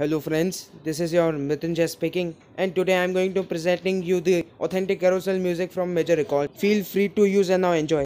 Hello friends, this is your Mrityunjay speaking and today I am going to presenting you the authentic carousel music from Major Record. Feel free to use and now enjoy.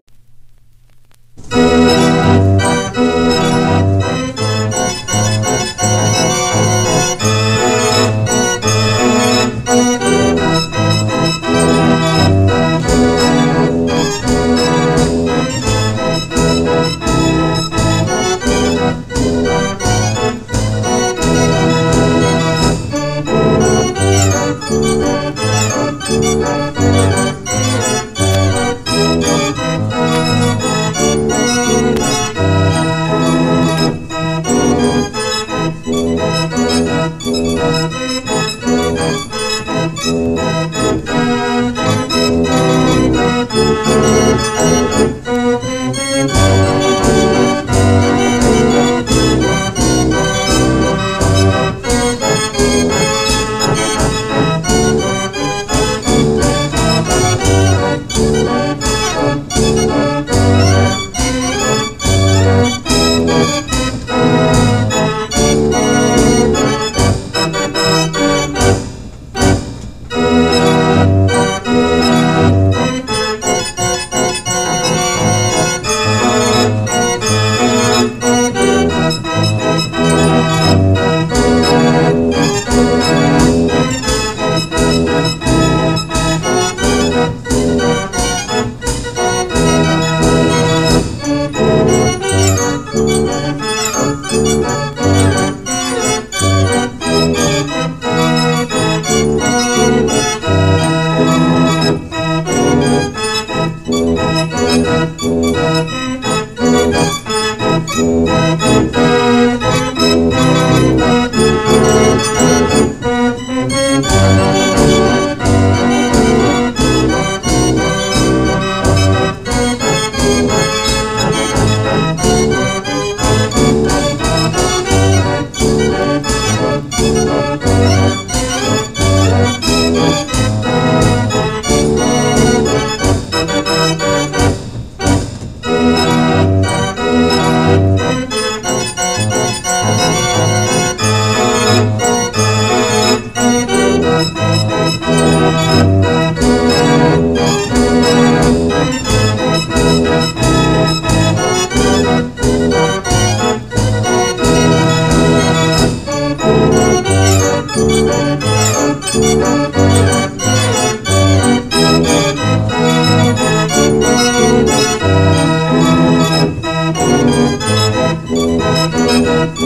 Thank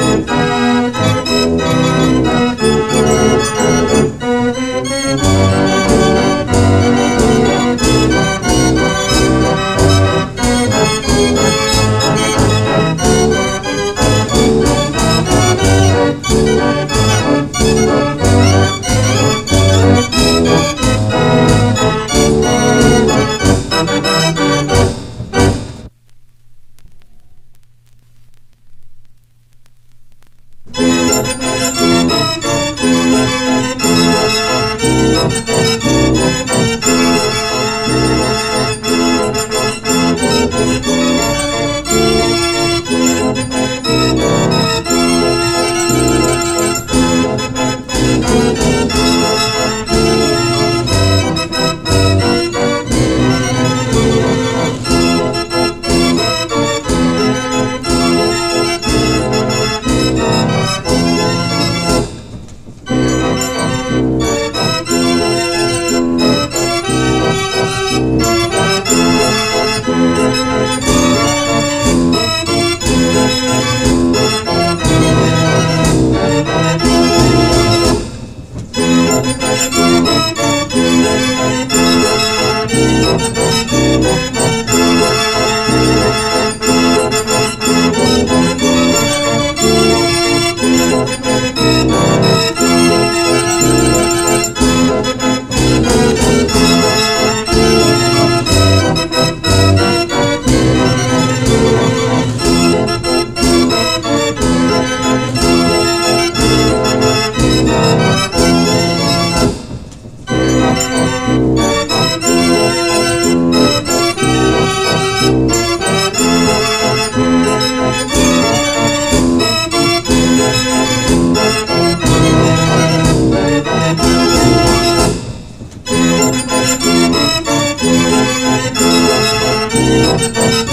you. Música